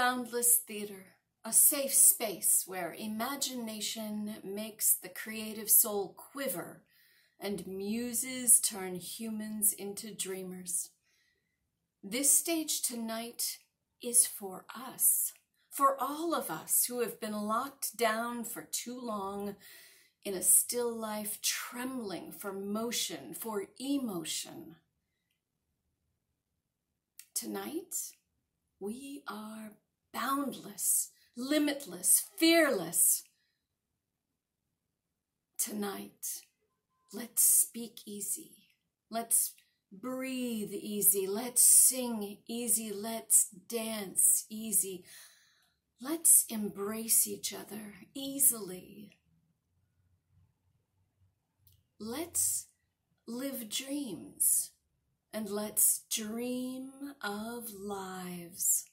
Boundless Theater, a safe space where imagination makes the creative soul quiver and muses turn humans into dreamers. This stage tonight is for us, for all of us who have been locked down for too long in a still life, trembling for motion, for emotion. Tonight, we are boundless, limitless, fearless. Tonight, let's speak easy. Let's breathe easy. Let's sing easy. Let's dance easy. Let's embrace each other easily. Let's live dreams and let's dream of lives.